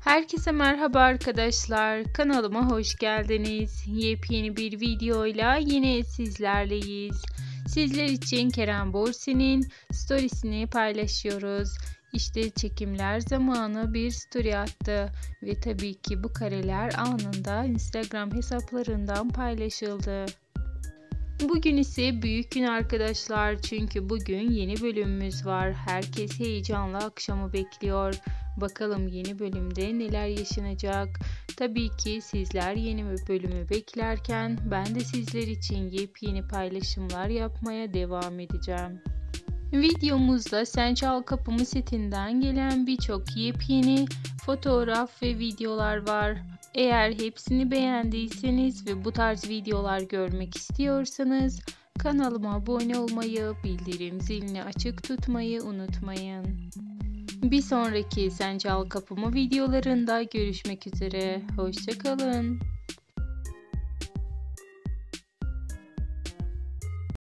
Herkese merhaba arkadaşlar. Kanalıma hoş geldiniz. Yepyeni bir videoyla yine sizlerleyiz. Sizler için Kerem Borsi'nin storiesini paylaşıyoruz. İşte çekimler zamanı bir story attı ve tabii ki bu kareler anında Instagram hesaplarından paylaşıldı. Bugün ise büyük gün arkadaşlar çünkü bugün yeni bölümümüz var. Herkes heyecanla akşamı bekliyor. Bakalım yeni bölümde neler yaşanacak. Tabii ki sizler yeni bir bölümü beklerken ben de sizler için yepyeni paylaşımlar yapmaya devam edeceğim. Videomuzda Sen Kapımı setinden gelen birçok yepyeni fotoğraf ve videolar var. Eğer hepsini beğendiyseniz ve bu tarz videolar görmek istiyorsanız kanalıma abone olmayı, bildirim zilini açık tutmayı unutmayın. Bir sonraki Sen Çal Kapımı videolarında görüşmek üzere. Hoşçakalın.